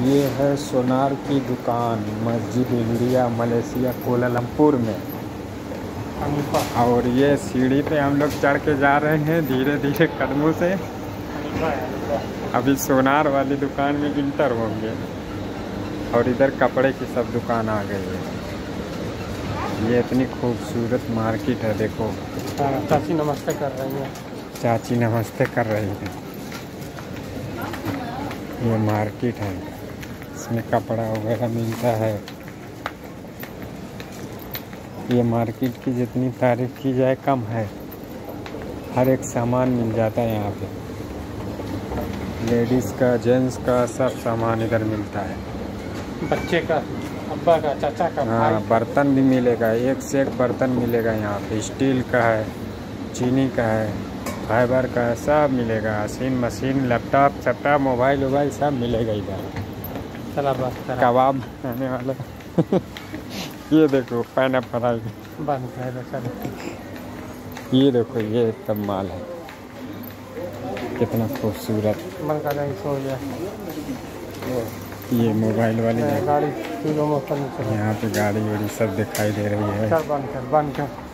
ये है सोनार की दुकान मस्जिद इंडिया मलेशिया कोलालमपुर में। और ये सीढ़ी पे हम लोग चढ़ के जा रहे हैं धीरे धीरे कदमों से। अभी सोनार वाली दुकान में इंटर होंगे। और इधर कपड़े की सब दुकान आ गई है। ये इतनी खूबसूरत मार्केट है देखो। हाँ, चाची नमस्ते कर रही है। चाची नमस्ते कर रही है। ये मार्केट है। इसमें कपड़ा वगैरह मिलता है। ये मार्केट की जितनी तारीफ़ की जाए कम है। हर एक सामान मिल जाता है यहाँ पे। लेडीज़ का जेंट्स का सब सामान इधर मिलता है। बच्चे का अब्बा का चाचा का हाँ बर्तन भी मिलेगा। एक से एक बर्तन मिलेगा यहाँ पे। स्टील का है चीनी का है फाइबर का है सब मिलेगा। मशीन मशीन लैपटॉप सैपटॉप मोबाइल वोबाइल सब मिलेगा इधर। कबाब खाने वाला ये देखो पैना फ्राई ये देखो ये तब माल है कितना खूबसूरत मन कर सो गया ये मोबाइल वाली गाड़ी यहाँ पे गाड़ी वाड़ी सब दिखाई दे रही है बंद कर बंद कर